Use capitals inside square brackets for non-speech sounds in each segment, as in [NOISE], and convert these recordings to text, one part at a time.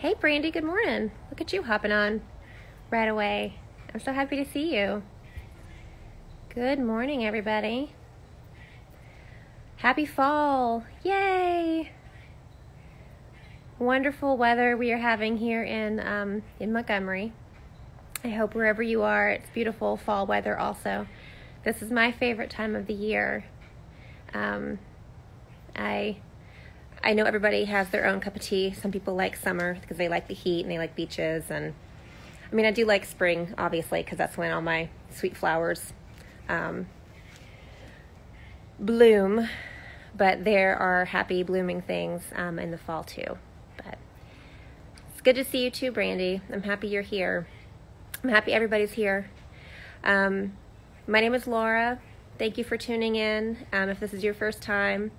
Hey, Brandy, good morning. Look at you hopping on right away. I'm so happy to see you. Good morning, everybody. Happy fall. Yay! Wonderful weather we are having here in, um, in Montgomery. I hope wherever you are, it's beautiful fall weather also. This is my favorite time of the year. Um, I I know everybody has their own cup of tea. Some people like summer because they like the heat and they like beaches. And I mean, I do like spring, obviously, because that's when all my sweet flowers um, bloom. But there are happy blooming things um, in the fall too. But it's good to see you too, Brandy. I'm happy you're here. I'm happy everybody's here. Um, my name is Laura. Thank you for tuning in. Um, if this is your first time,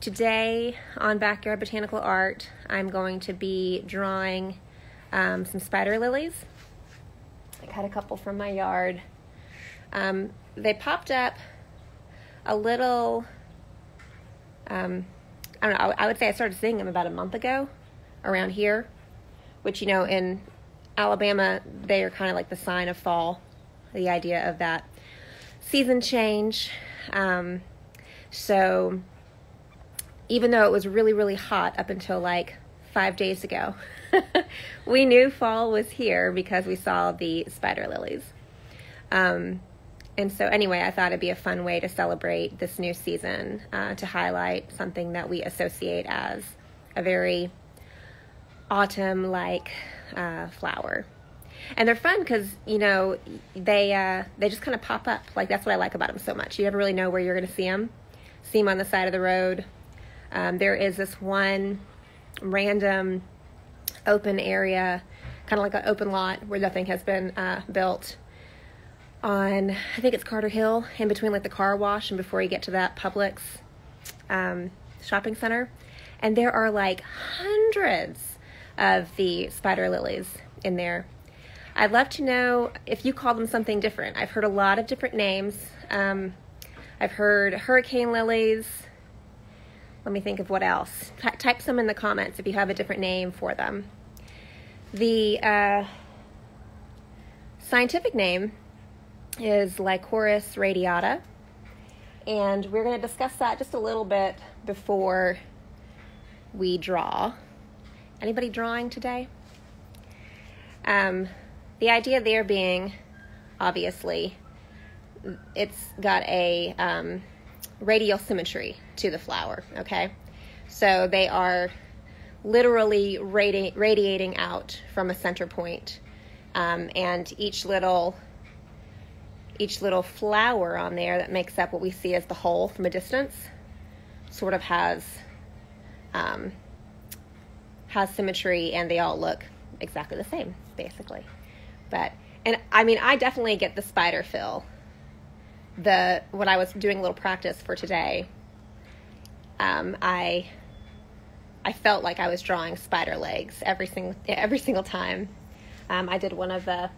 Today on Backyard Botanical Art, I'm going to be drawing um, some spider lilies. I cut a couple from my yard. Um, they popped up a little, um, I don't know, I would say I started seeing them about a month ago around here, which, you know, in Alabama, they are kind of like the sign of fall, the idea of that season change. Um, so, even though it was really, really hot up until like five days ago, [LAUGHS] we knew fall was here because we saw the spider lilies. Um, and so, anyway, I thought it'd be a fun way to celebrate this new season uh, to highlight something that we associate as a very autumn like uh, flower. And they're fun because you know they uh, they just kind of pop up. Like that's what I like about them so much. You never really know where you're going to see them. See them on the side of the road, um, there is this one random open area, kind of like an open lot where nothing has been uh, built on, I think it's Carter Hill, in between like the car wash and before you get to that Publix um, shopping center. And there are like hundreds of the spider lilies in there. I'd love to know if you call them something different. I've heard a lot of different names. Um, I've heard hurricane lilies, let me think of what else. T- type some in the comments if you have a different name for them. The uh, scientific name is Lycoris radiata, and we're going to discuss that just a little bit before we draw. Anybody drawing today? Um, the idea there being, obviously, it's got a um, radial symmetry to the flower, okay? So they are literally radi- radiating out from a center point. Um, and each little each little flower on there that makes up what we see as the whole from a distance sort of has um, has symmetry and they all look exactly the same basically but and i mean i definitely get the spider fill the when I was doing a little practice for today, um, I I felt like I was drawing spider legs every single every single time. Um, I did one of the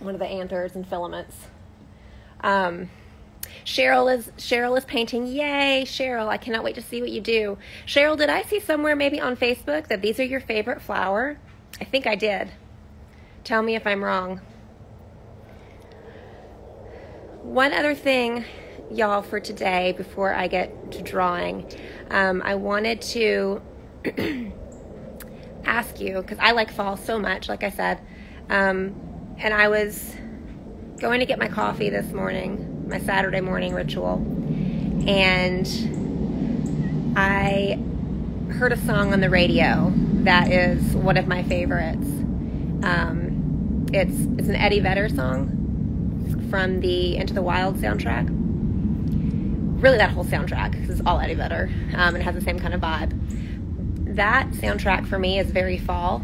one of the anthers and filaments. Um, Cheryl is Cheryl is painting. Yay, Cheryl! I cannot wait to see what you do. Cheryl, did I see somewhere maybe on Facebook that these are your favorite flower? I think I did. Tell me if I'm wrong. One other thing, y'all, for today before I get to drawing, um, I wanted to [CLEARS THROAT] ask you because I like fall so much, like I said, um, and I was going to get my coffee this morning, my Saturday morning ritual, and I heard a song on the radio that is one of my favorites. Um, it's it's an Eddie Vedder song from the Into the Wild soundtrack. Really, that whole soundtrack because it's all Eddie Vedder um, and it has the same kind of vibe. That soundtrack for me is very fall,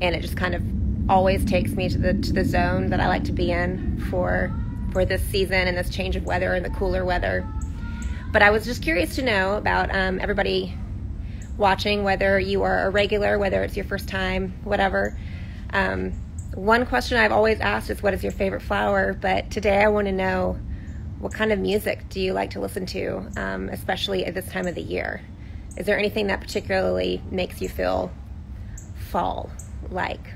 and it just kind of always takes me to the to the zone that I like to be in for for this season and this change of weather and the cooler weather. But I was just curious to know about um, everybody watching, whether you are a regular, whether it's your first time, whatever. Um, one question I've always asked is what is your favorite flower? But today I want to know what kind of music do you like to listen to, um, especially at this time of the year? Is there anything that particularly makes you feel fall like,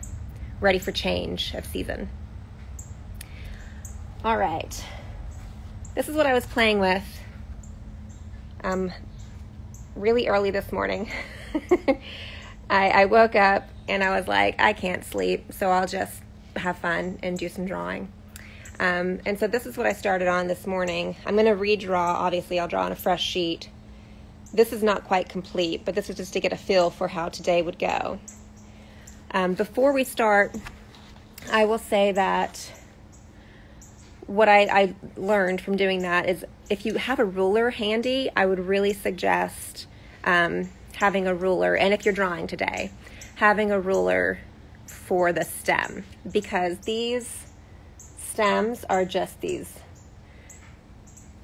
ready for change of season? All right. This is what I was playing with um, really early this morning. [LAUGHS] I, I woke up and I was like, I can't sleep, so I'll just have fun and do some drawing. Um, and so this is what I started on this morning. I'm going to redraw, obviously, I'll draw on a fresh sheet. This is not quite complete, but this is just to get a feel for how today would go. Um, before we start, I will say that what I, I learned from doing that is if you have a ruler handy, I would really suggest um, having a ruler, and if you're drawing today, having a ruler for the stem because these stems are just these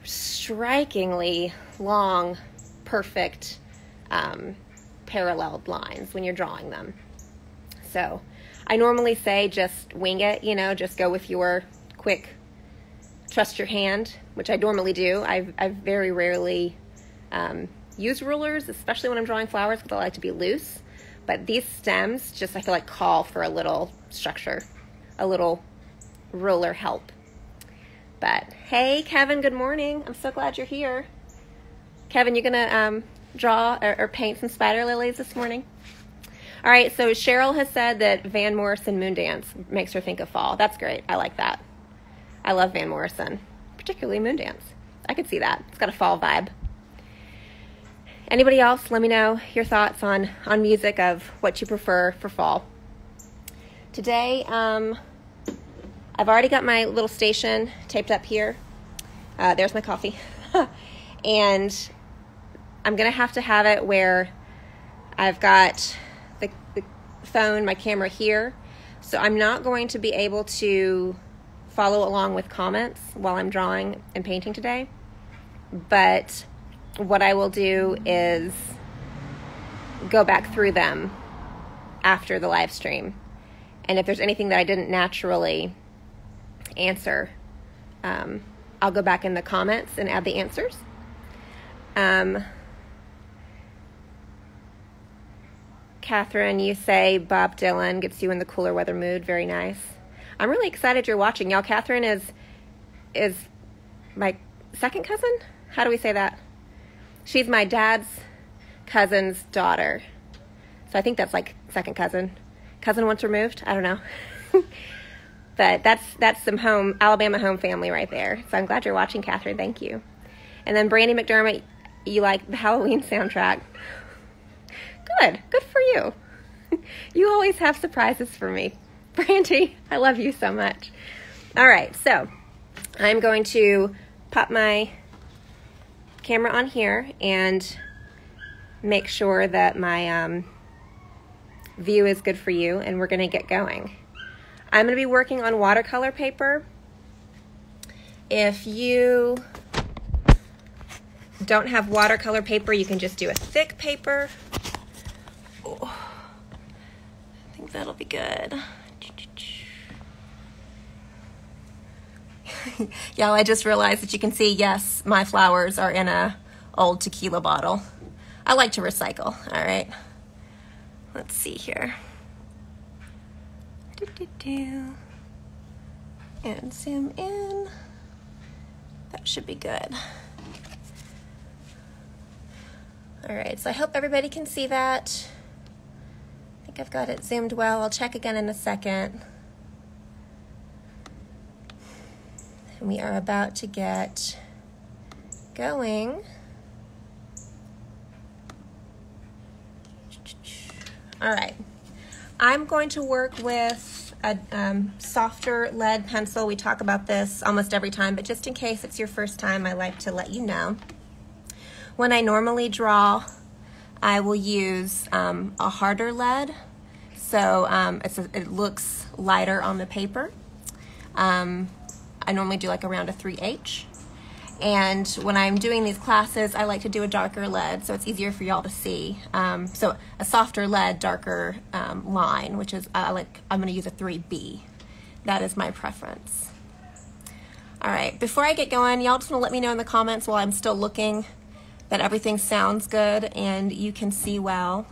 strikingly long, perfect um, paralleled lines when you're drawing them. So I normally say just wing it, you know, just go with your quick, trust your hand, which I normally do. I've, I've very rarely um, used rulers, especially when I'm drawing flowers because I like to be loose. But these stems just, I feel like, call for a little structure, a little ruler help. But hey, Kevin, good morning. I'm so glad you're here. Kevin, you gonna um, draw or, or, paint some spider lilies this morning? All right, so Cheryl has said that Van Morrison Moondance makes her think of fall. That's great. I like that. I love Van Morrison, particularly Moondance. I could see that. It's got a fall vibe. Anybody else? Let me know your thoughts on on music of what you prefer for fall. Today, um, I've already got my little station taped up here. Uh, there's my coffee. [LAUGHS] and I'm going to have to have it where I've got the, the phone, my camera here. So I'm not going to be able to follow along with comments while I'm drawing and painting today. But what I will do is go back through them after the live stream. And if there's anything that I didn't naturally answer, um, I'll go back in the comments and add the answers. Um, Catherine, you say Bob Dylan gets you in the cooler weather mood. Very nice. I'm really excited you're watching, y'all. Catherine is is my second cousin. How do we say that? She's my dad's cousin's daughter. So I think that's like second cousin. Cousin once removed. I don't know. [LAUGHS] But that's that's some home Alabama home family right there. So I'm glad you're watching, Catherine. Thank you. And then Brandy McDermott, you like the [LAUGHS] Halloween soundtrack. Good, good for you. [LAUGHS] You always have surprises for me. Brandy, I love you so much. All right, so I'm going to pop my camera on here and make sure that my um, view is good for you, and we're going to get going. I'm going to be working on watercolor paper. If you don't have watercolor paper, you can just do a thick paper. I think that'll be good. [LAUGHS] Y'all, I just realized that you can see, yes, my flowers are in a old tequila bottle. I like to recycle, all right? Let's see here. Do, do, do. And zoom in. That should be good. All right, so I hope everybody can see that. I think I've got it zoomed well. I'll check again in a second. And we are about to get going. All right. I'm going to work with a um, softer lead pencil. We talk about this almost every time, but just in case it's your first time, I like to let you know. When I normally draw, I will use um, a harder lead, so um, a, it looks lighter on the paper. I normally do like around a 3H. And when I'm doing these classes, I like to do a darker lead so it's easier for y'all to see. Um, so a softer lead, darker um, line, which is I like. I'm going to use a 3B. That is my preference. All right, before I get going, y'all just want to let me know in the comments while I'm still looking that everything sounds good and you can see well.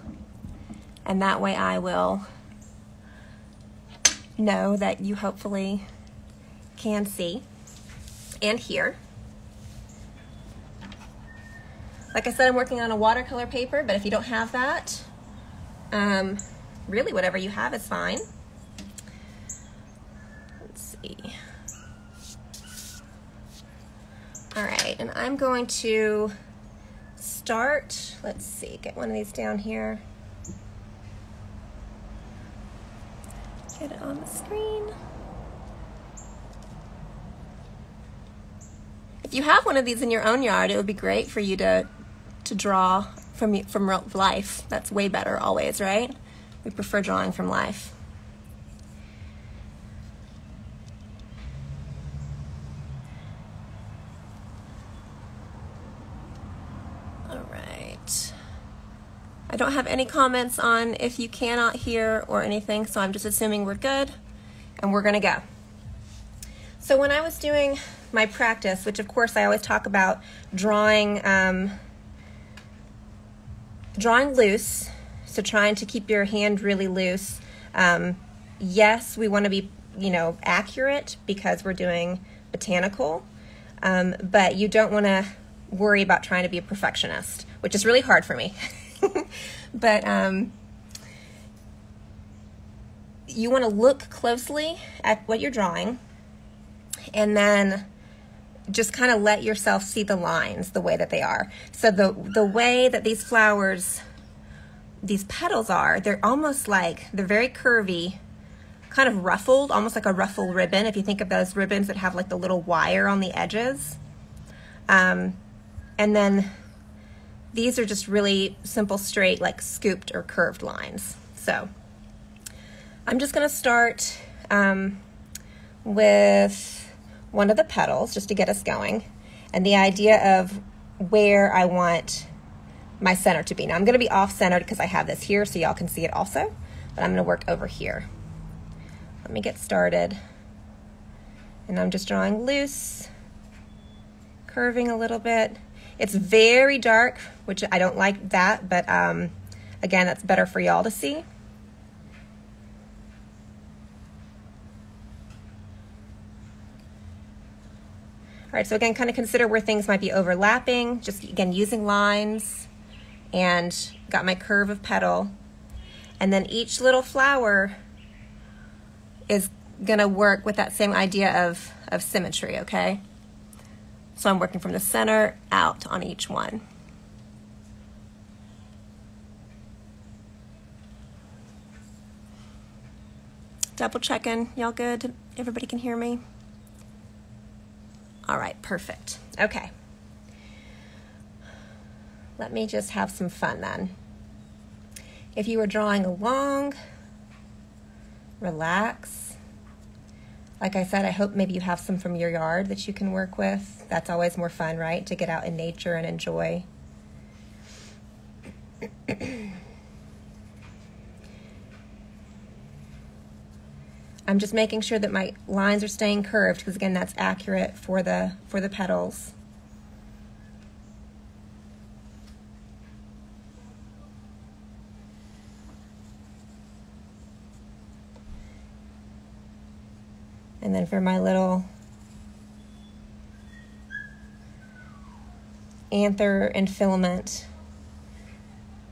And that way I will know that you hopefully can see and hear. Like I said, I'm working on a watercolor paper, but if you don't have that, um, really whatever you have is fine. Let's see. All right, and I'm going to start, let's see, get one of these down here. Get it on the screen. You have one of these in your own yard, it would be great for you to to draw from from real life. That's way better always, right? We prefer drawing from life. All right. I don't have any comments on if you cannot hear or anything, so I'm just assuming we're good and we're going to go. So when I was doing my practice, which of course I always talk about drawing um, drawing loose, so trying to keep your hand really loose. Um, yes, we want to be, you know, accurate because we're doing botanical, um, but you don't want to worry about trying to be a perfectionist, which is really hard for me. [LAUGHS] but um, you want to look closely at what you're drawing and then just kind of let yourself see the lines the way that they are. So the the way that these flowers these petals are, they're almost like they're very curvy, kind of ruffled, almost like a ruffle ribbon. If you think of those ribbons that have like the little wire on the edges. Um, and then these are just really simple, straight, like scooped or curved lines. So I'm just going to start um, with one of the petals just to get us going. And the idea of where I want my center to be. Now I'm going to be off centered because I have this here so y'all can see it also, but I'm going to work over here. Let me get started. And I'm just drawing loose, curving a little bit. It's very dark, which I don't like that, but um, again, that's better for y'all to see. All right, so again, kind of consider where things might be overlapping. Just again, using lines and got my curve of petal. And then each little flower is gonna work with that same idea of, of symmetry, okay? So I'm working from the center out on each one. Double checking, y'all good? Everybody can hear me? All right, perfect. Okay. Let me just have some fun then. If you were drawing along, relax. Like I said, I hope maybe you have some from your yard that you can work with. That's always more fun, right? To get out in nature and enjoy. [CLEARS THROAT] I'm just making sure that my lines are staying curved because again that's accurate for the for the petals. And then for my little anther and filament,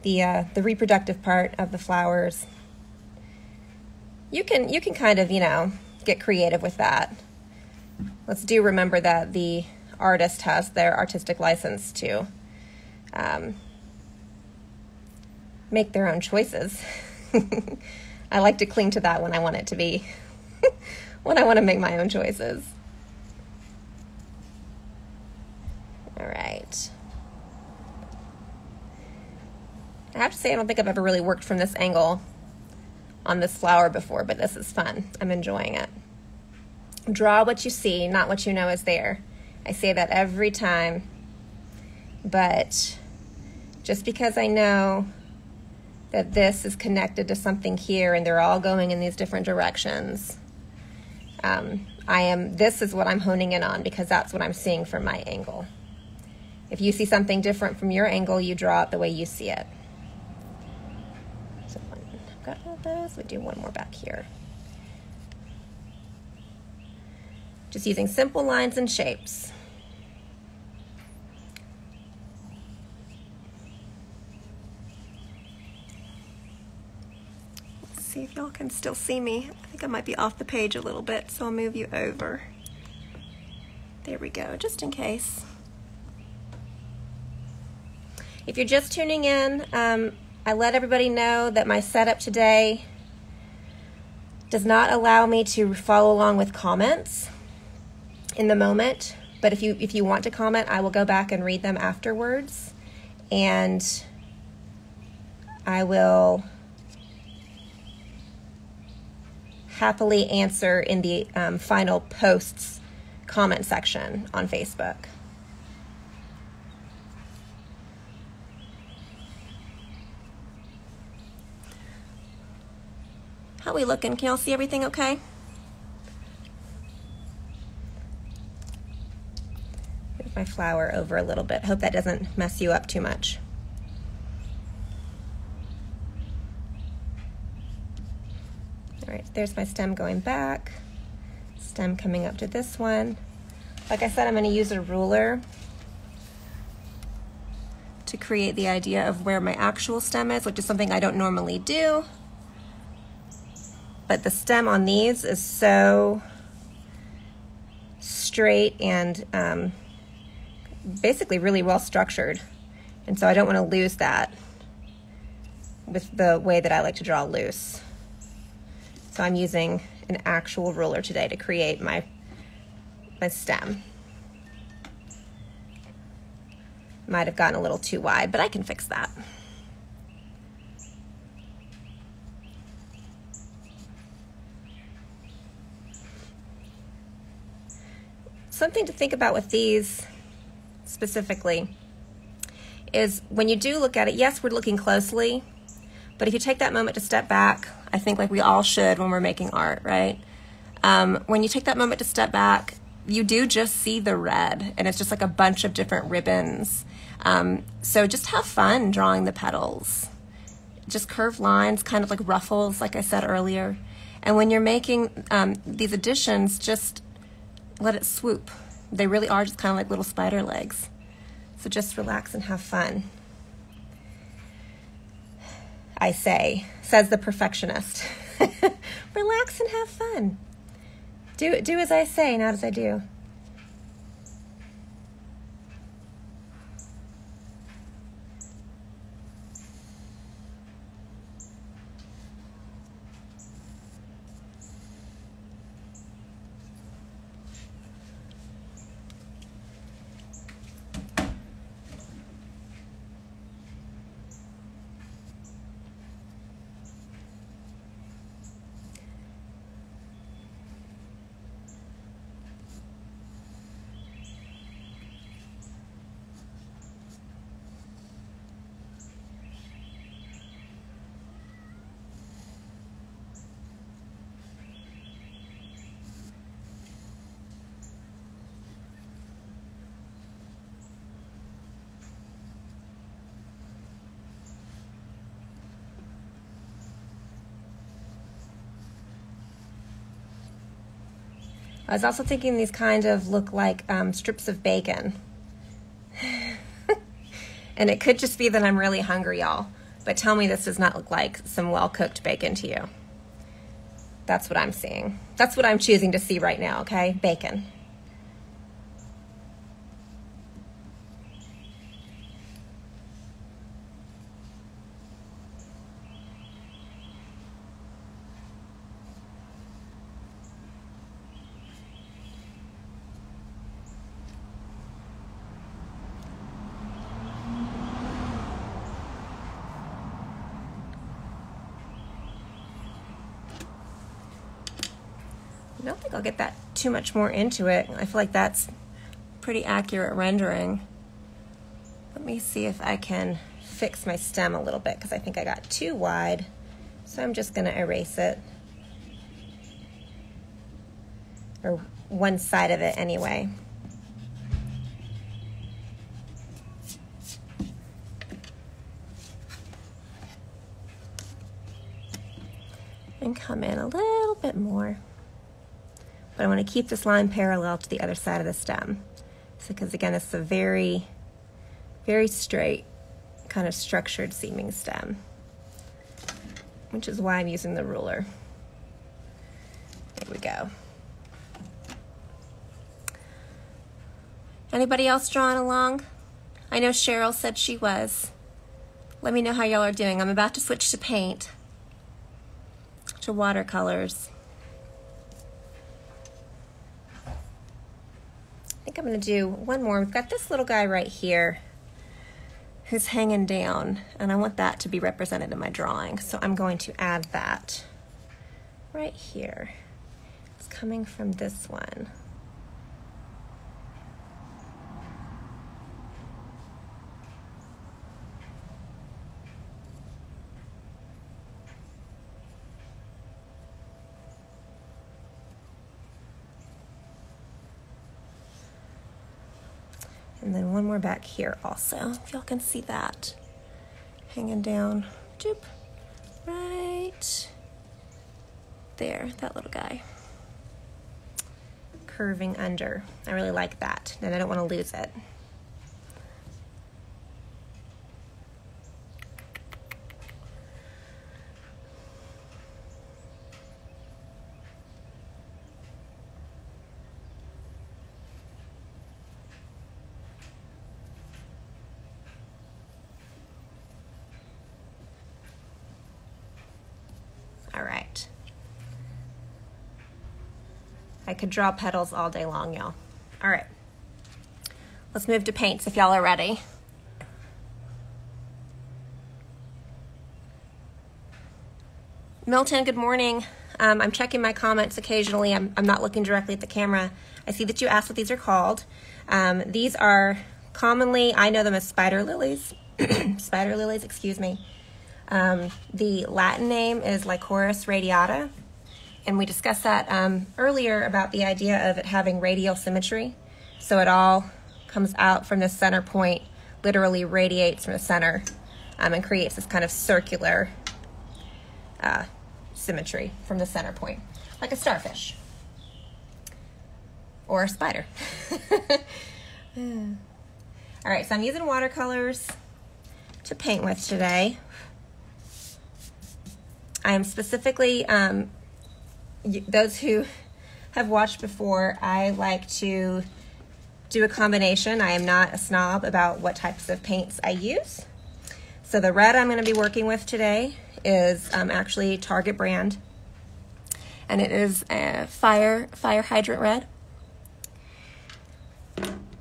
the uh, the reproductive part of the flowers you can you can kind of you know get creative with that. Let's do remember that the artist has their artistic license to um, make their own choices. [LAUGHS] I like to cling to that when I want it to be, [LAUGHS] when I want to make my own choices. All right. I have to say, I don't think I've ever really worked from this angle on this flower before, but this is fun. I'm enjoying it. Draw what you see, not what you know is there. I say that every time, but just because I know that this is connected to something here and they're all going in these different directions, um, I am, this is what I'm honing in on because that's what I'm seeing from my angle. If you see something different from your angle, you draw it the way you see it. Got all those. We do one more back here. Just using simple lines and shapes. Let's see if y'all can still see me. I think I might be off the page a little bit, so I'll move you over. There we go, just in case. If you're just tuning in, um, I let everybody know that my setup today does not allow me to follow along with comments in the moment. But if you if you want to comment, I will go back and read them afterwards, and I will happily answer in the um, final posts comment section on Facebook. How we looking? Can y'all see everything okay? Move my flower over a little bit. Hope that doesn't mess you up too much. All right, there's my stem going back. Stem coming up to this one. Like I said, I'm going to use a ruler to create the idea of where my actual stem is, which is something I don't normally do but the stem on these is so straight and um, basically really well structured. And so I don't want to lose that with the way that I like to draw loose. So I'm using an actual ruler today to create my, my stem. Might have gotten a little too wide, but I can fix that. Something to think about with these specifically is when you do look at it, yes, we're looking closely, but if you take that moment to step back, I think like we all should when we're making art, right? Um, when you take that moment to step back, you do just see the red, and it's just like a bunch of different ribbons. Um, so just have fun drawing the petals. Just curved lines, kind of like ruffles, like I said earlier. And when you're making um, these additions, just let it swoop. They really are just kind of like little spider legs. So just relax and have fun. I say, says the perfectionist. [LAUGHS] relax and have fun. Do, do as I say, not as I do. I was also thinking these kind of look like um, strips of bacon. [LAUGHS] and it could just be that I'm really hungry, y'all. But tell me this does not look like some well cooked bacon to you. That's what I'm seeing. That's what I'm choosing to see right now, okay? Bacon. I don't think I'll get that too much more into it. I feel like that's pretty accurate rendering. Let me see if I can fix my stem a little bit because I think I got too wide. So I'm just gonna erase it. Or one side of it anyway. And come in a little bit more. But I want to keep this line parallel to the other side of the stem. So, because again, it's a very, very straight, kind of structured seeming stem, which is why I'm using the ruler. There we go. Anybody else drawing along? I know Cheryl said she was. Let me know how y'all are doing. I'm about to switch to paint, to watercolors. Think I'm going to do one more. We've got this little guy right here who's hanging down, and I want that to be represented in my drawing. So I'm going to add that right here. It's coming from this one. And then one more back here also, if y'all can see that. Hanging down, doop, right there, that little guy. Curving under. I really like that, and I don't want to lose it. All right. I could draw petals all day long, y'all. All right. Let's move to paints if y'all are ready. Milton, good morning. Um, I'm checking my comments occasionally. I'm, I'm, not looking directly at the camera. I see that you asked what these are called. Um, these are commonly, I know them as spider lilies. [CLEARS THROAT] spider lilies, excuse me. Um, the Latin name is Lycoris radiata, and we discussed that um, earlier about the idea of it having radial symmetry. So it all comes out from the center point, literally radiates from the center, um, and creates this kind of circular uh, symmetry from the center point, like a starfish or a spider. [LAUGHS] all right, so I'm using watercolors to paint with today. I am specifically, um, those who have watched before, I like to do a combination. I am not a snob about what types of paints I use. So the red I'm going to be working with today is um, actually Target brand, and it is a fire fire hydrant red.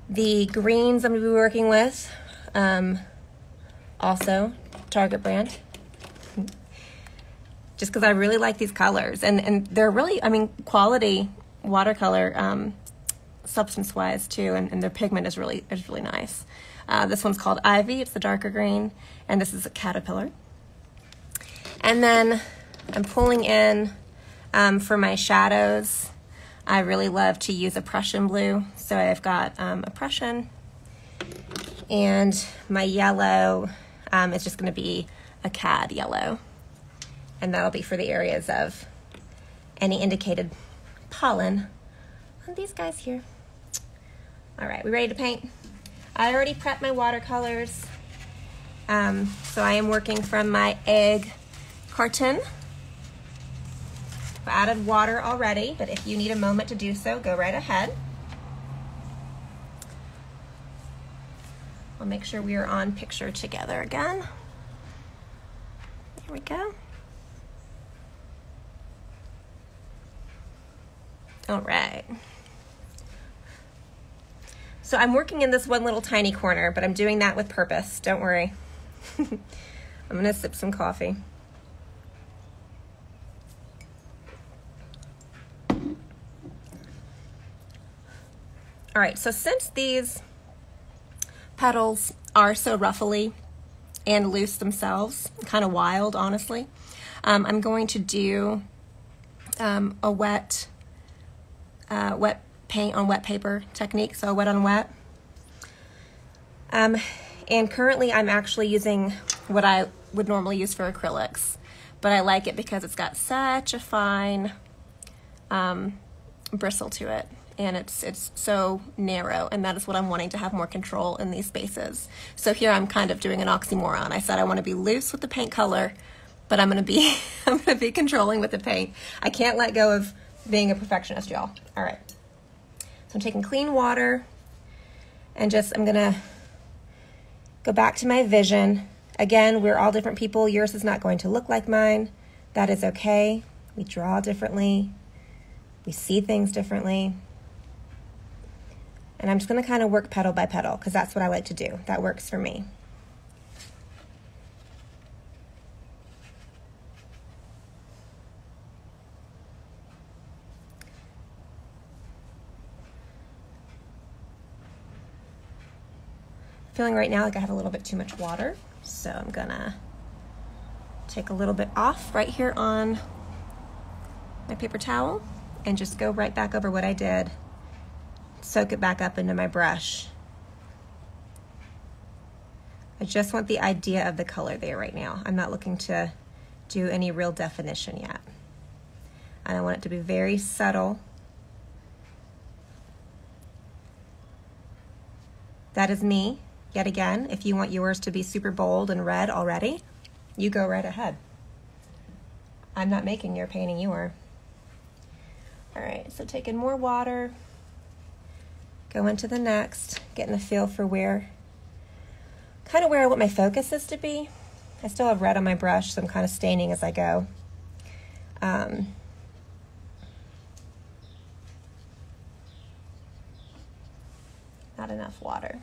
The greens I'm going to be working with, um, also Target brand just because I really like these colors and and they're really I mean quality watercolor um, substance wise too and, and their pigment is really is really nice. Uh, this one's called Ivy. It's the darker green and this is a caterpillar. And then I'm pulling in um, for my shadows. I really love to use a Prussian blue. So I've got um, a Prussian and my yellow um, is just going to be a cad yellow and that'll be for the areas of any indicated pollen on these guys here. All right, we ready to paint? I already prepped my watercolors. Um, so I am working from my egg carton. I've added water already, but if you need a moment to do so, go right ahead. I'll make sure we are on picture together again. There we go. All right. So I'm working in this one little tiny corner, but I'm doing that with purpose. Don't worry. [LAUGHS] I'm going to sip some coffee. All right, so since these petals are so ruffly and loose themselves, kind of wild, honestly, um, I'm going to do um, a wet uh, wet paint on wet paper technique, so wet on wet. Um, and currently I'm actually using what I would normally use for acrylics, but I like it because it's got such a fine um, bristle to it and it's it's so narrow and that is what I'm wanting to have more control in these spaces. So here I'm kind of doing an oxymoron. I said I want to be loose with the paint color, but I'm going to be [LAUGHS] I'm going to be controlling with the paint. I can't let go of being a perfectionist, y'all. All right. So I'm taking clean water and just I'm going to go back to my vision. Again, we're all different people. Yours is not going to look like mine. That is okay. We draw differently. We see things differently. And I'm just going to kind of work petal by petal because that's what I like to do. That works for me. Feeling right now like I have a little bit too much water, so I'm gonna take a little bit off right here on my paper towel and just go right back over what I did soak it back up into my brush. I just want the idea of the color there right now. I'm not looking to do any real definition yet. And I want it to be very subtle. That is me, yet again. If you want yours to be super bold and red already, you go right ahead. I'm not making your painting, you are. All right, so taking more water go into the next, getting a feel for where, kind of where I want my focus is to be. I still have red on my brush, so I'm kind of staining as I go. Um, not enough water.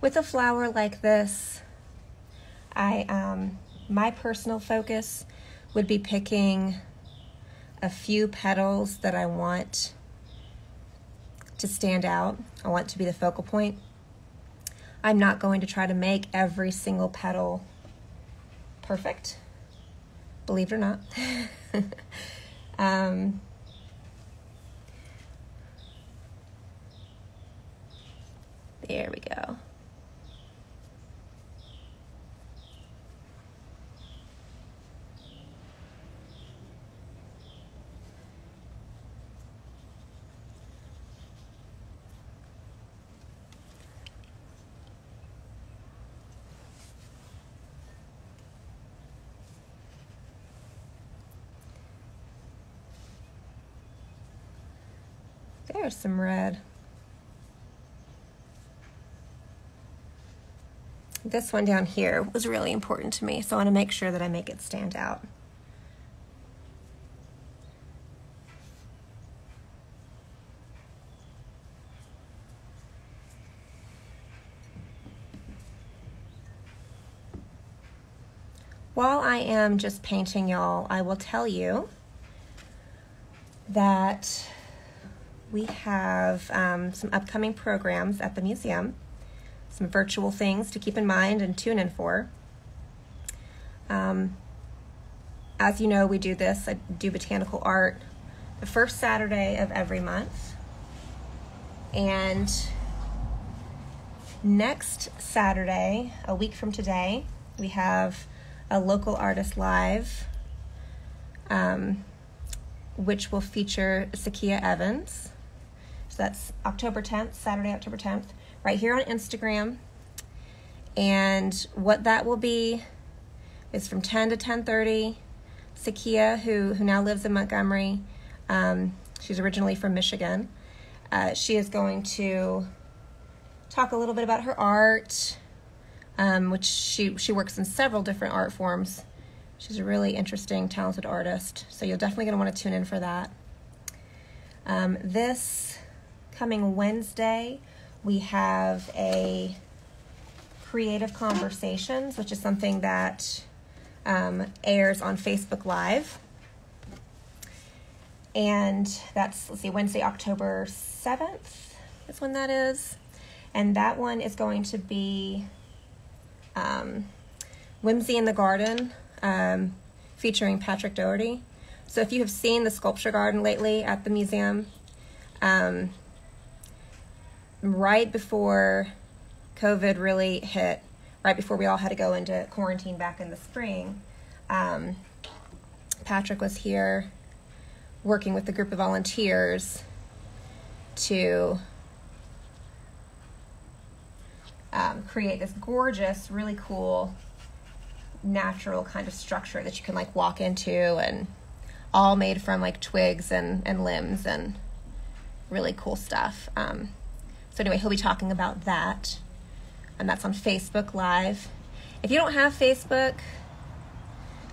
With a flower like this, I um, my personal focus would be picking a few petals that I want to stand out. I want to be the focal point. I'm not going to try to make every single petal perfect, believe it or not. [LAUGHS] um, there we go. There's some red. This one down here was really important to me, so I want to make sure that I make it stand out. While I am just painting y'all, I will tell you that we have um, some upcoming programs at the museum, some virtual things to keep in mind and tune in for. Um, as you know, we do this, I do botanical art the first Saturday of every month. And next Saturday, a week from today, we have a local artist live, um, which will feature Sakia Evans. So that's October 10th, Saturday, October 10th, right here on Instagram. And what that will be is from 10 to 10:30. Sakia, who who now lives in Montgomery, um, she's originally from Michigan. Uh, she is going to talk a little bit about her art, um, which she she works in several different art forms. She's a really interesting, talented artist. So you're definitely going to want to tune in for that. Um, this coming Wednesday, we have a Creative Conversations, which is something that um, airs on Facebook Live. And that's, let's see, Wednesday, October 7th is when that is. And that one is going to be um, Whimsy in the Garden um, featuring Patrick Doherty. So if you have seen the sculpture garden lately at the museum, um, right before COVID really hit, right before we all had to go into quarantine back in the spring, um, Patrick was here working with a group of volunteers to um, create this gorgeous, really cool, natural kind of structure that you can like walk into and all made from like twigs and, and limbs and really cool stuff. Um, so anyway, he'll be talking about that, and that's on Facebook Live. If you don't have Facebook,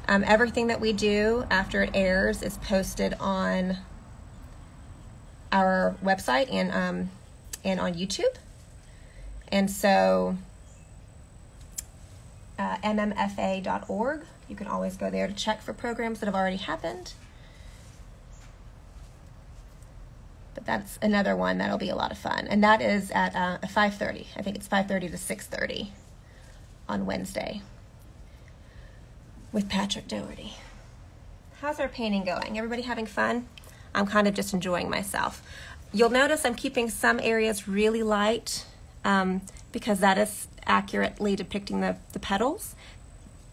um, everything that we do after it airs is posted on our website and um, and on YouTube. And so, uh, mmfa.org, you can always go there to check for programs that have already happened. But that's another one that'll be a lot of fun, and that is at uh, 5:30. I think it's 5:30 to 6:30 on Wednesday with Patrick Dougherty. How's our painting going? Everybody having fun? I'm kind of just enjoying myself. You'll notice I'm keeping some areas really light um, because that is accurately depicting the, the petals.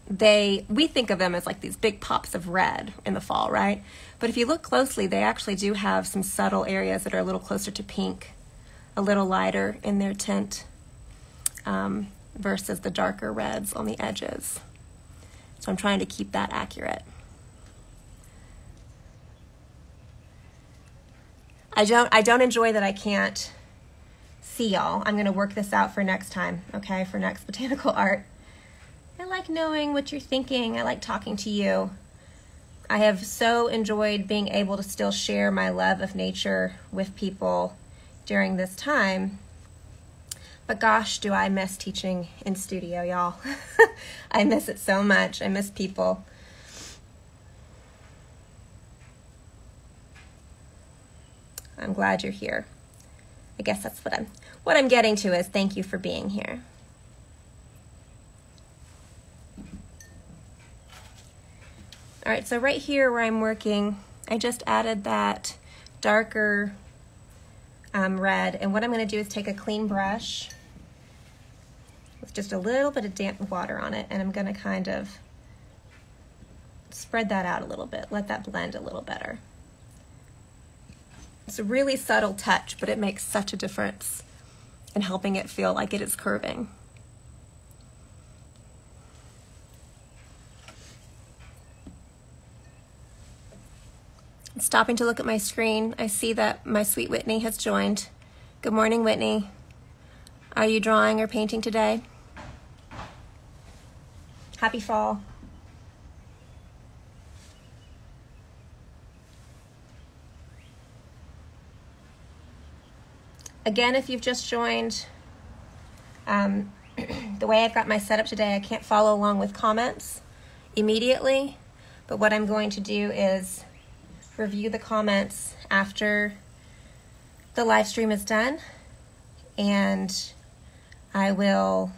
They we think of them as like these big pops of red in the fall, right? But if you look closely, they actually do have some subtle areas that are a little closer to pink, a little lighter in their tint um, versus the darker reds on the edges. So I'm trying to keep that accurate. I don't I don't enjoy that I can't see y'all. I'm going to work this out for next time, okay? For next [LAUGHS] botanical art. I like knowing what you're thinking. I like talking to you. I have so enjoyed being able to still share my love of nature with people during this time. But gosh, do I miss teaching in studio, y'all. [LAUGHS] I miss it so much. I miss people. I'm glad you're here. I guess that's what I'm what I'm getting to is thank you for being here. All right, so right here where I'm working, I just added that darker um, red. And what I'm gonna do is take a clean brush with just a little bit of damp water on it, and I'm gonna kind of spread that out a little bit, let that blend a little better. It's a really subtle touch, but it makes such a difference in helping it feel like it is curving. Stopping to look at my screen, I see that my sweet Whitney has joined. Good morning, Whitney. Are you drawing or painting today? Happy fall. Again, if you've just joined, um, [CLEARS THROAT] the way I've got my setup today, I can't follow along with comments immediately, but what I'm going to do is review the comments after the live stream is done and I will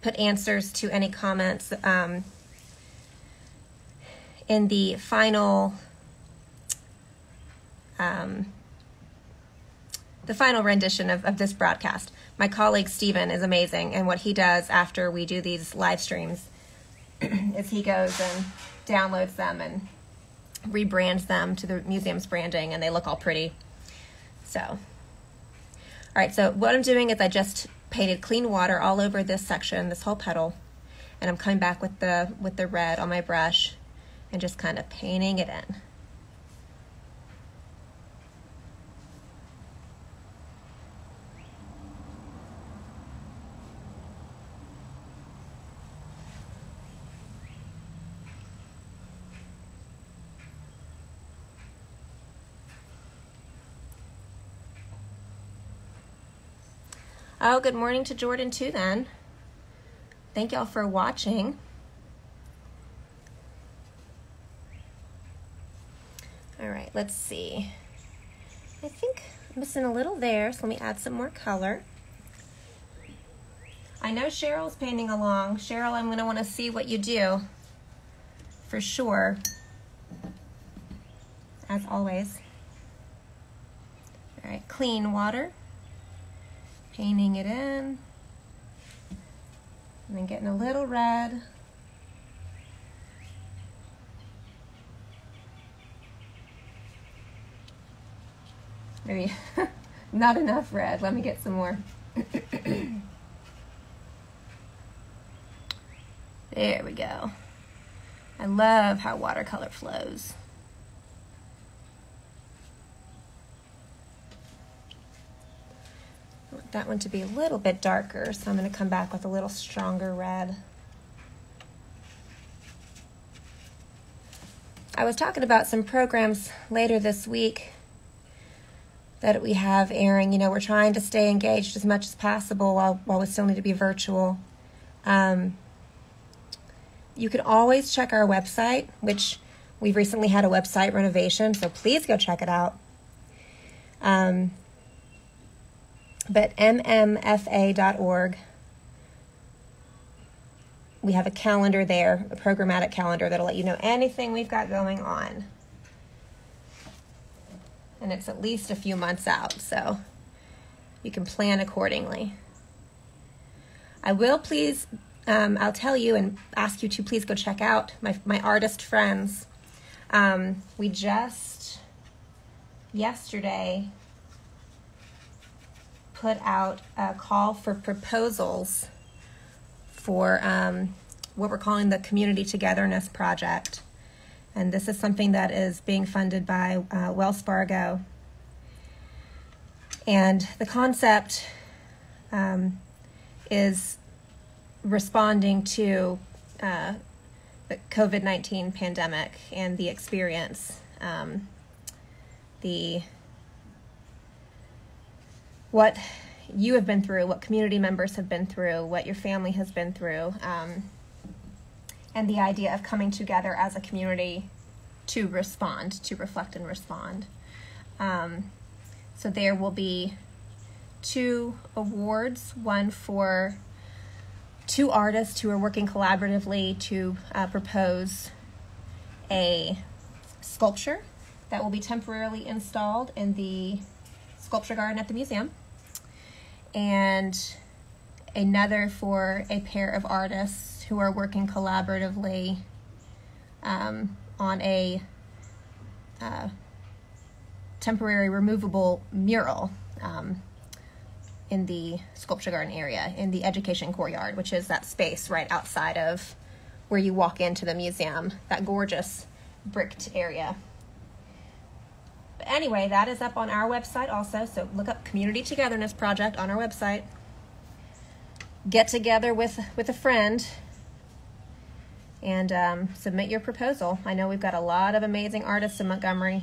put answers to any comments um, in the final um, the final rendition of, of this broadcast. My colleague Stephen is amazing, and what he does after we do these live streams [CLEARS THROAT] is he goes and downloads them and rebrands them to the museum's branding and they look all pretty. So, all right, so what I'm doing is I just painted clean water all over this section, this whole petal, and I'm coming back with the with the red on my brush and just kind of painting it in. Oh, good morning to Jordan too then. Thank y'all for watching. All right, let's see. I think I'm missing a little there, so let me add some more color. I know Cheryl's painting along. Cheryl, I'm gonna wanna see what you do for sure, as always. All right, clean water. Painting it in. And then getting a little red. Maybe [LAUGHS] not enough red. Let me get some more. [COUGHS] there we go. I love how watercolor flows. Want that one to be a little bit darker, so I'm going to come back with a little stronger red. I was talking about some programs later this week that we have airing. You know, we're trying to stay engaged as much as possible while, while we still need to be virtual. Um, you can always check our website, which we've recently had a website renovation, so please go check it out. Um, but mmfa.org, we have a calendar there, a programmatic calendar that'll let you know anything we've got going on and it's at least a few months out, so you can plan accordingly. I will please, um, I'll tell you and ask you to please go check out my, my artist friends. Um, we just yesterday put out a call for proposals for um, what we're calling the Community Togetherness Project. And this is something that is being funded by uh, Wells Fargo. And the concept um, is responding to uh, the COVID 19 pandemic and the experience, um, the what you have been through, what community members have been through, what your family has been through. Um, and the idea of coming together as a community to respond, to reflect and respond. Um, so there will be two awards, one for two artists who are working collaboratively to uh, propose a sculpture that will be temporarily installed in the sculpture garden at the museum, and another for a pair of artists who are working collaboratively um, on a uh, temporary removable mural um, in the sculpture garden area in the education courtyard, which is that space right outside of where you walk into the museum, that gorgeous bricked area. But anyway, that is up on our website also. So look up Community Togetherness Project on our website. Get together with with a friend and um, submit your proposal. I know we've got a lot of amazing artists in Montgomery.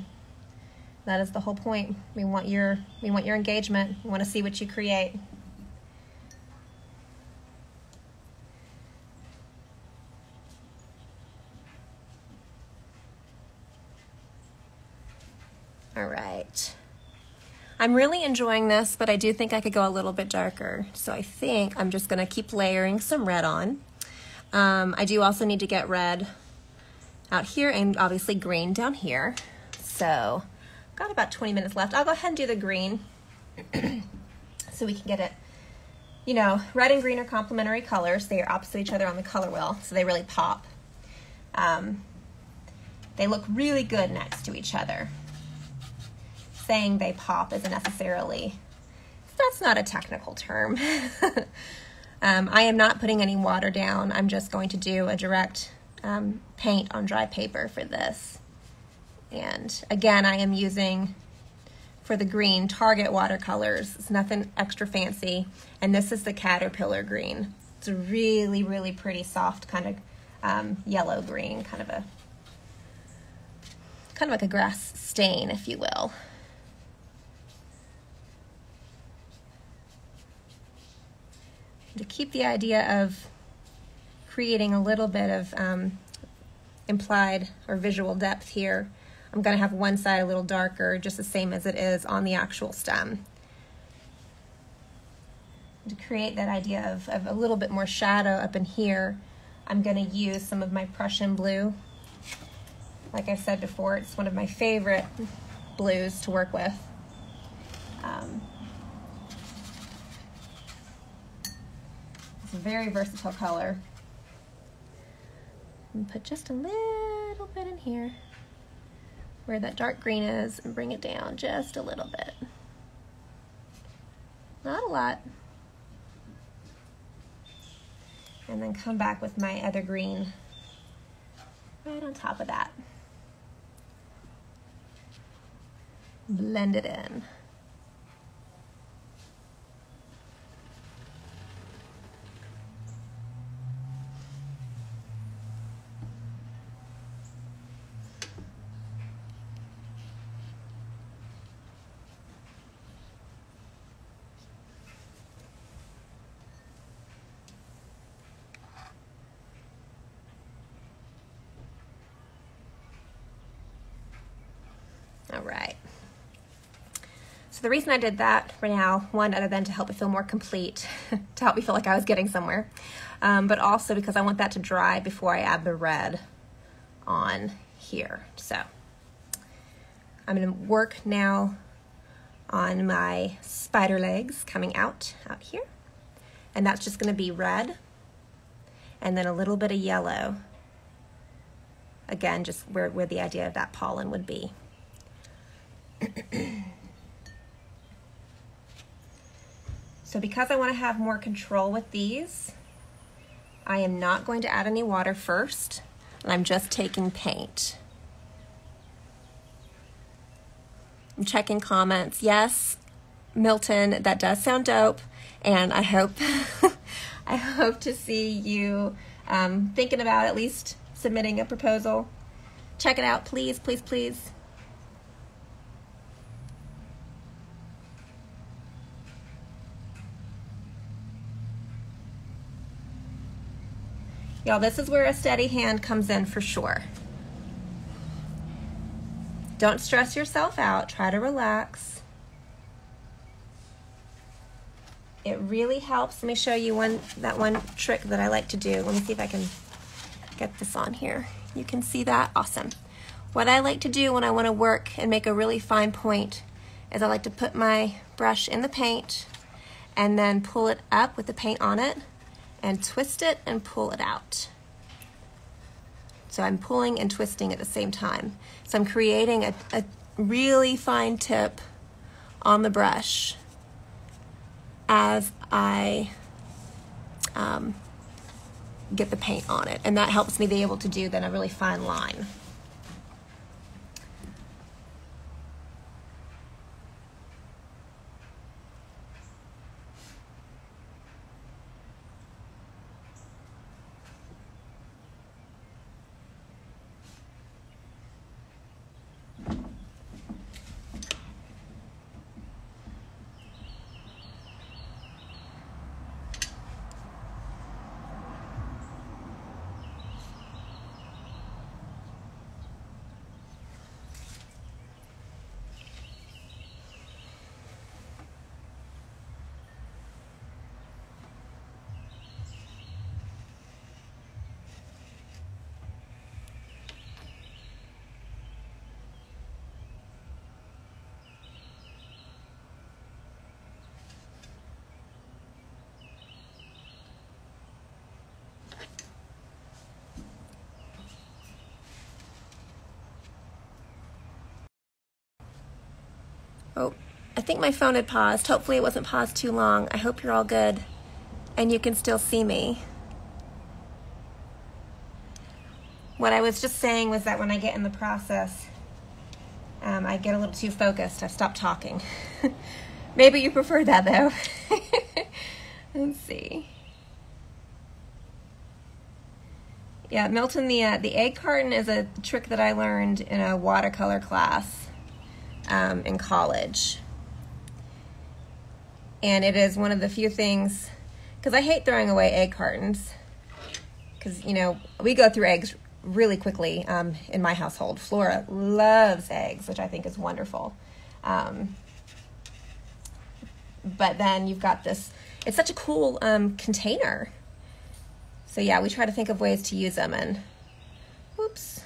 That is the whole point. We want your we want your engagement. We want to see what you create. All right. I'm really enjoying this, but I do think I could go a little bit darker. So I think I'm just going to keep layering some red on. Um, I do also need to get red out here and obviously green down here. So I've got about 20 minutes left. I'll go ahead and do the green [CLEARS THROAT] so we can get it. You know, red and green are complementary colors. They are opposite each other on the color wheel, so they really pop. Um, they look really good next to each other. Saying they pop isn't necessarily, that's not a technical term. [LAUGHS] Um, I am not putting any water down. I'm just going to do a direct um, paint on dry paper for this. And again, I am using for the green Target watercolors. It's nothing extra fancy. And this is the Caterpillar green. It's a really, really pretty soft kind of um, yellow green, kind of a kind of like a grass stain, if you will. To keep the idea of creating a little bit of um, implied or visual depth here, I'm going to have one side a little darker, just the same as it is on the actual stem. To create that idea of, of a little bit more shadow up in here, I'm going to use some of my Prussian blue. Like I said before, it's one of my favorite blues to work with. Um, it's a very versatile color. And put just a little bit in here where that dark green is and bring it down just a little bit. Not a lot. And then come back with my other green right on top of that. Blend it in. All right. So the reason I did that for now, one, other than to help it feel more complete, [LAUGHS] to help me feel like I was getting somewhere, um, but also because I want that to dry before I add the red on here. So I'm gonna work now on my spider legs coming out, out here. And that's just gonna be red and then a little bit of yellow. Again, just where, where the idea of that pollen would be. So because I want to have more control with these, I am not going to add any water first. I'm just taking paint. I'm checking comments. Yes, Milton, that does sound dope. And I hope, [LAUGHS] I hope to see you um, thinking about at least submitting a proposal. Check it out, please, please, please. Y'all, this is where a steady hand comes in for sure. Don't stress yourself out. Try to relax. It really helps. Let me show you one that one trick that I like to do. Let me see if I can get this on here. You can see that? Awesome. What I like to do when I want to work and make a really fine point is I like to put my brush in the paint and then pull it up with the paint on it and twist it and pull it out. So I'm pulling and twisting at the same time. So I'm creating a, a really fine tip on the brush as I um, get the paint on it. And that helps me be able to do then a really fine line. Oh, I think my phone had paused. Hopefully it wasn't paused too long. I hope you're all good and you can still see me. What I was just saying was that when I get in the process, um, I get a little too focused. I stop talking. [LAUGHS] Maybe you prefer that though. [LAUGHS] Let's see. Yeah, Milton, the uh, the egg carton is a trick that I learned in a watercolor class um, in college. And it is one of the few things, because I hate throwing away egg cartons, because, you know, we go through eggs really quickly um, in my household. Flora loves eggs, which I think is wonderful. Um, but then you've got this, it's such a cool um, container. So yeah, we try to think of ways to use them and, whoops.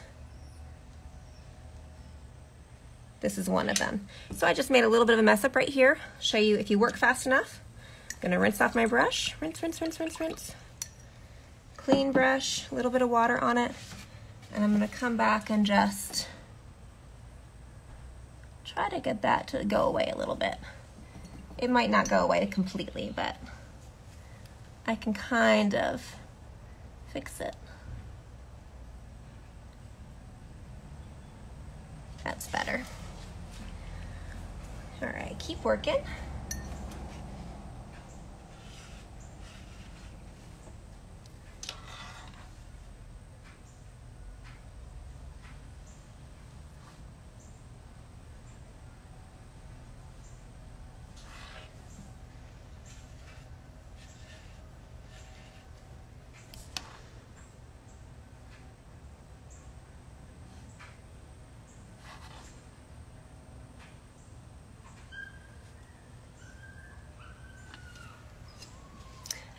This is one of them. So I just made a little bit of a mess up right here. Show you if you work fast enough. I'm Gonna rinse off my brush. Rinse, rinse, rinse, rinse, rinse. Clean brush, a little bit of water on it. And I'm gonna come back and just try to get that to go away a little bit. It might not go away completely, but I can kind of fix it. That's better. All right, keep working.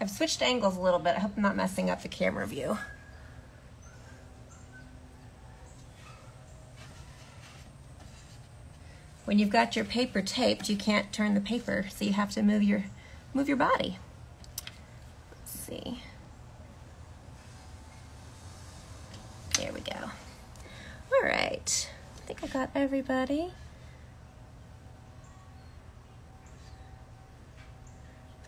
I've switched angles a little bit. I hope I'm not messing up the camera view. When you've got your paper taped, you can't turn the paper, so you have to move your move your body. Let's see. There we go. All right. I think I got everybody.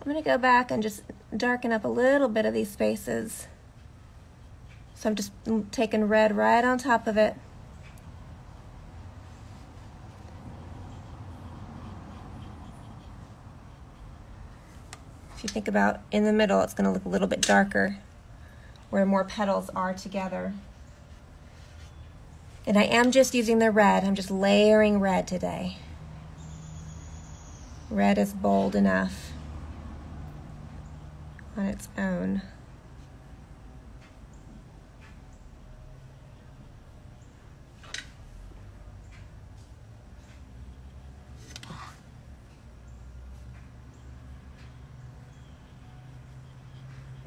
I'm going to go back and just darken up a little bit of these spaces. So I'm just taking red right on top of it. If you think about in the middle, it's going to look a little bit darker where more petals are together. And I am just using the red. I'm just layering red today. Red is bold enough on its own.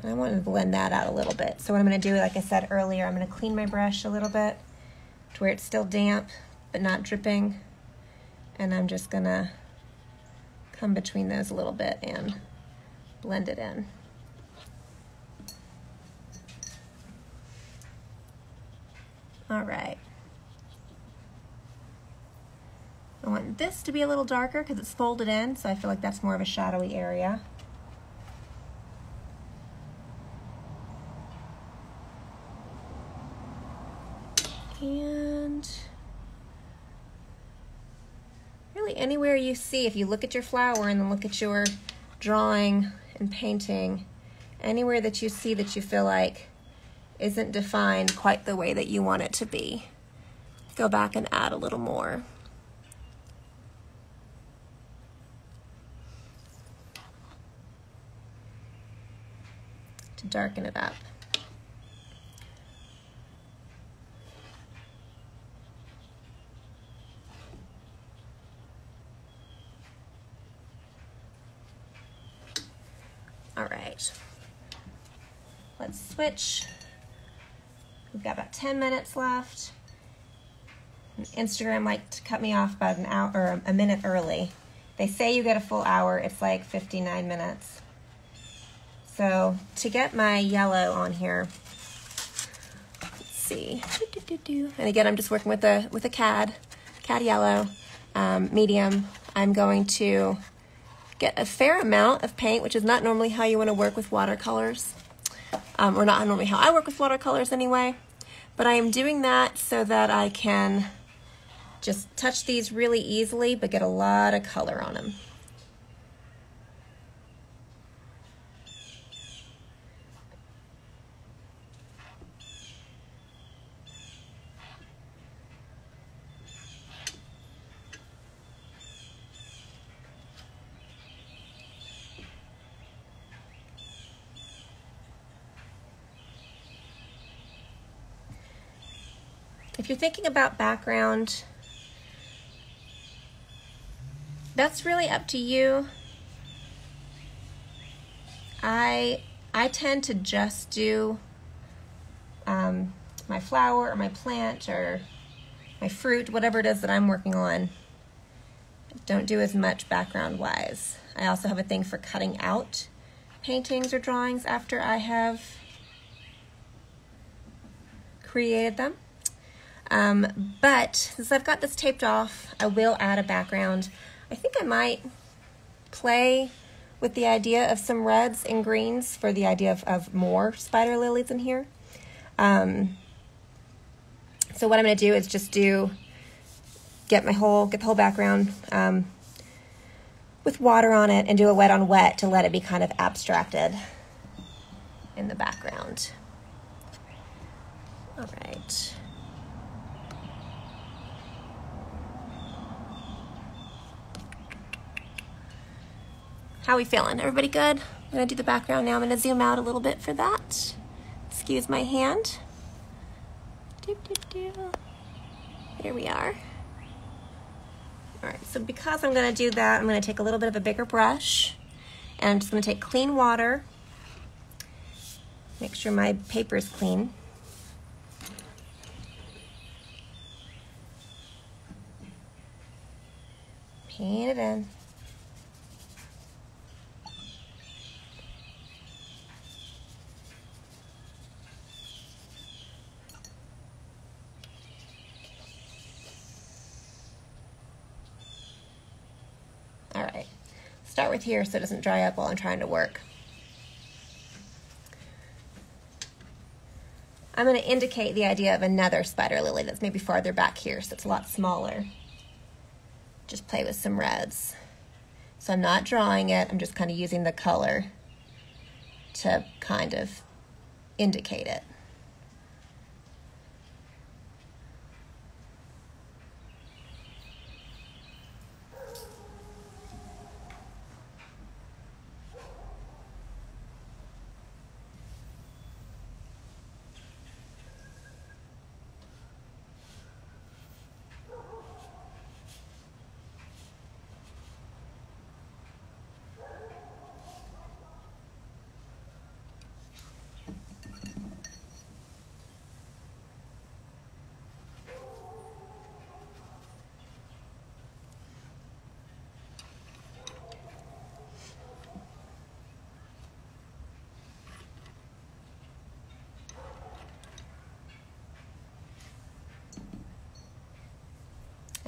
And I want to blend that out a little bit. So what I'm going to do, like I said earlier, I'm going to clean my brush a little bit to where it's still damp but not dripping. And I'm just going to come between those a little bit and blend it in. All right. I want this to be a little darker because it's folded in, so I feel like that's more of a shadowy area. And really anywhere you see, if you look at your flower and then look at your drawing and painting, anywhere that you see that you feel like isn't defined quite the way that you want it to be. Go back and add a little more. To darken it up. All right, let's switch We've got about 10 minutes left. Instagram liked to cut me off about an hour or a minute early. They say you get a full hour, it's like 59 minutes. So to get my yellow on here, let's see. And again, I'm just working with a with a CAD, CAD yellow, um, medium. I'm going to get a fair amount of paint, which is not normally how you want to work with watercolors um, or not normally how I work with watercolors anyway. But I am doing that so that I can just touch these really easily but get a lot of color on them. If you're thinking about background, that's really up to you. I I tend to just do um, my flower or my plant or my fruit, whatever it is that I'm working on don't do as much background wise. I also have a thing for cutting out paintings or drawings after I have created them. Um, but since I've got this taped off, I will add a background. I think I might play with the idea of some reds and greens for the idea of, of more spider lilies in here. Um, so what I'm going to do is just do, get my whole, get the whole background um, with water on it and do a wet on wet to let it be kind of abstracted in the background. All right. How we feeling? Everybody good? I'm gonna do the background now. I'm gonna zoom out a little bit for that. Excuse my hand. Doo. Here we are. All right, so because I'm gonna do that, I'm gonna take a little bit of a bigger brush and I'm just gonna take clean water. Make sure my paper is clean. Paint it in. All right, start with here so it doesn't dry up while I'm trying to work. I'm going to indicate the idea of another spider lily that's maybe farther back here, so it's a lot smaller. Just play with some reds. So I'm not drawing it, I'm just kind of using the color to kind of indicate it.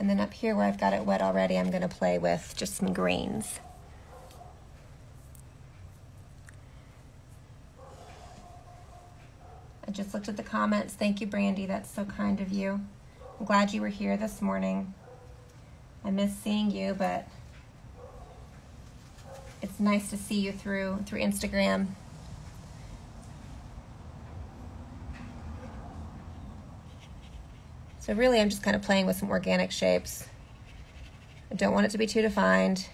And then up here where I've got it wet already, I'm gonna play with just some greens. I just looked at the comments. Thank you, Brandy. That's so kind of you. I'm glad you were here this morning. I miss seeing you, but it's nice to see you through through Instagram. So really I'm just kind of playing with some organic shapes. I don't want it to be too defined.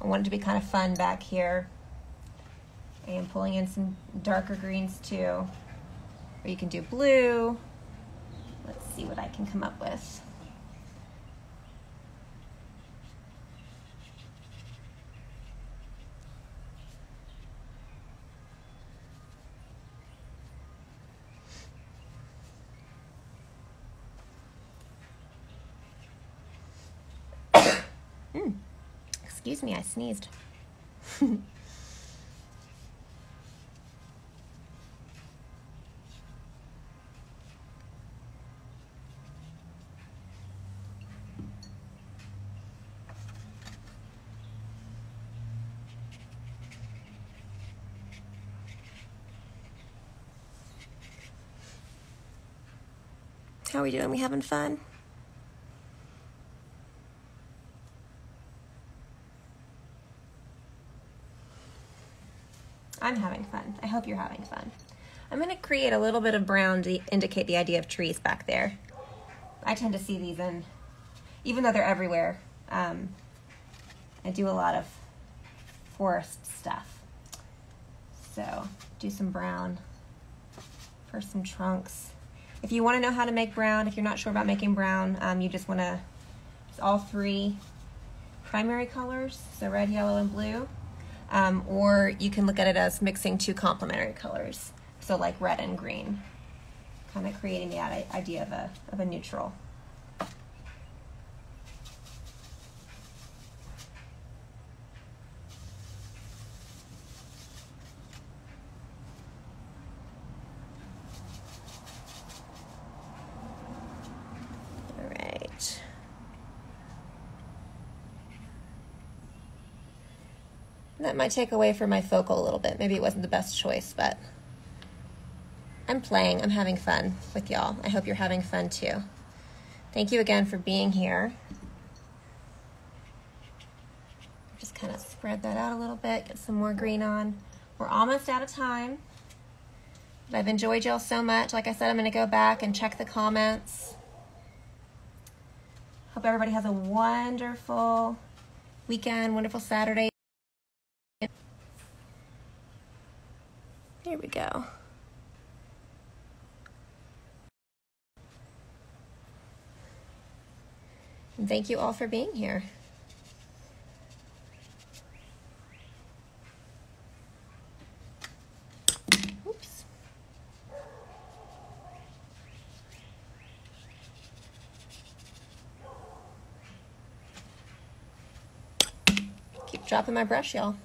I want it to be kind of fun back here. I am pulling in some darker greens too. Or you can do blue. Let's see what I can come up with. Excuse me, I sneezed. How are we doing? We having fun? I'm having fun. I hope you're having fun. I'm going to create a little bit of brown to indicate the idea of trees back there. I tend to see these in, even though they're everywhere, um, I do a lot of forest stuff. So do some brown for some trunks. If you want to know how to make brown, if you're not sure about making brown, um, you just want to, it's all three primary colors, so red, yellow, and blue. Um, or you can look at it as mixing two complementary colors, so like red and green, kind of creating the idea of a, of a neutral. That might take away from my focal a little bit. Maybe it wasn't the best choice, but I'm playing. I'm having fun with y'all. I hope you're having fun too. Thank you again for being here. Just kind of spread that out a little bit, get some more green on. We're almost out of time. But I've enjoyed y'all so much. Like I said, I'm going to go back and check the comments. Hope everybody has a wonderful weekend, wonderful Saturday. Here we go. And thank you all for being here. Oops. Keep dropping my brush, y'all.